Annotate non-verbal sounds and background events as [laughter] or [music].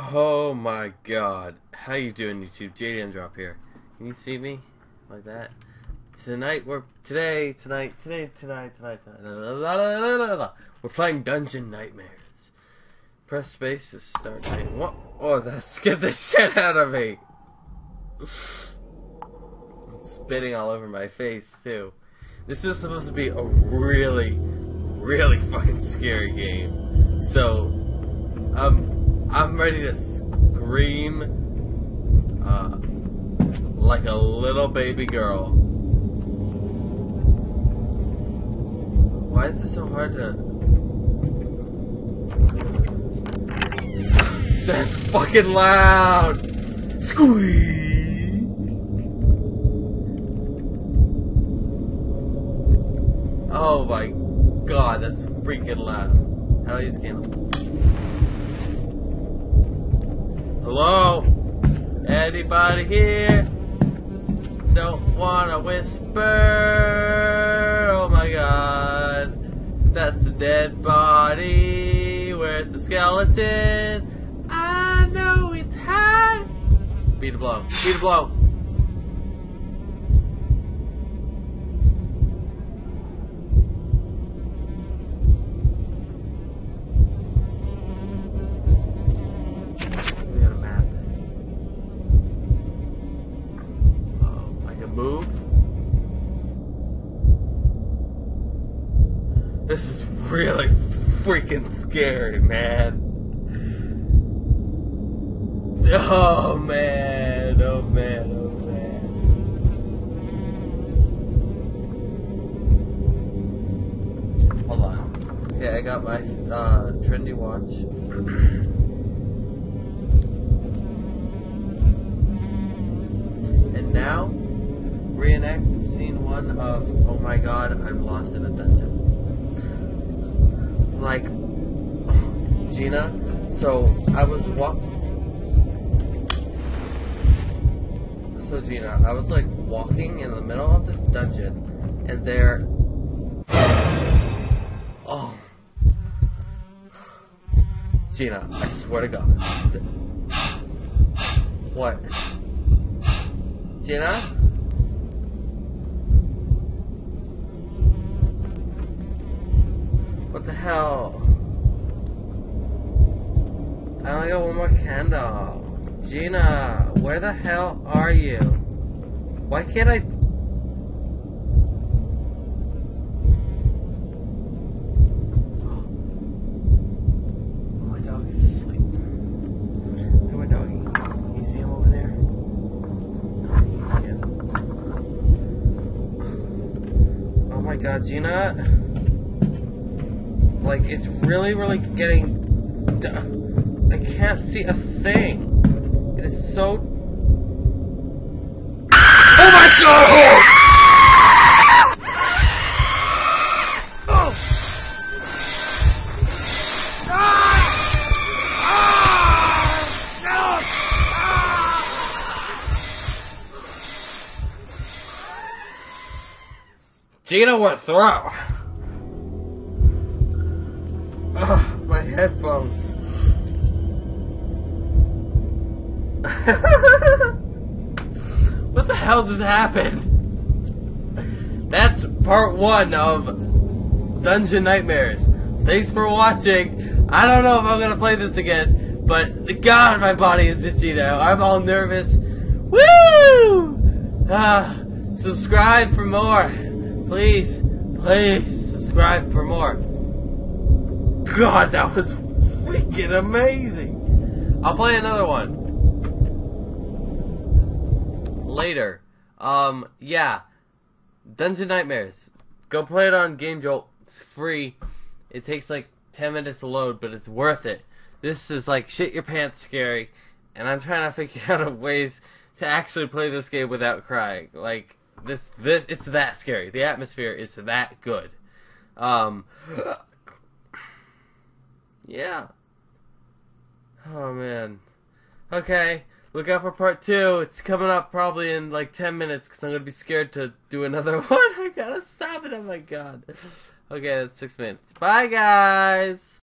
Oh my god. How you doing YouTube? JDM Drop here. Can you see me? Like that? Tonight we're today, tonight, today, tonight, tonight, tonight. La, la, la. We're playing Dungeon Nightmares. Press space to start game. What? Oh, [laughs] that scared the shit out of me. I'm spitting all over my face too. This is supposed to be a really, really [laughs] fucking scary game. So, um, I'm ready to scream uh, like a little baby girl. Why is this so hard to? That's fucking loud. Squeak. Oh my god, that's freaking loud. How do I use candle? Hello? Anybody here? Don't wanna whisper. Oh my god. That's a dead body. Where's the skeleton? I know it's hot. Beat a blow. Beat a blow. We got a map. Oh, I can move. This is really freaking scary, man. Oh man, oh man, oh man. Hold on. Okay, I got my uh, trendy watch. And now, reenact scene one of Oh my god, I'm lost in a dungeon. Like, Gina, so I was walk. So Gina, I was like walking in the middle of this dungeon, and there. Oh. Gina, I swear to God. What? Gina? What the hell? I only got one more candle. Gina, where the hell are you? Why can't I? [gasps] My dog is asleep. Look my doggy. Can you see him over there? No, you can't. Oh my god, Gina. Like, it's really, really getting. I can't see a thing. It is so. Oh my god! Gina would throw. Ugh, my headphones. [laughs] what the hell just happened? That's part one of Dungeon Nightmares. Thanks for watching. I don't know if I'm gonna play this again, but God, my body is itchy now. I'm all nervous. Woo! Ah, subscribe for more. Please, please subscribe for more. God, that was freaking amazing. I'll play another one later. Um, yeah. Dungeon Nightmares. Go play it on Game Jolt. It's free. It takes like 10 minutes to load, but it's worth it. This is like shit your pants scary, and I'm trying to figure [laughs] out ways to actually play this game without crying. Like this this it's that scary. The atmosphere is that good. Um Yeah. Oh man. Okay. Look out for part two. It's coming up probably in like 10 minutes because I'm to be scared to do another [laughs] one. I gotta stop it. Oh my god. Okay, that's six minutes. Bye, guys.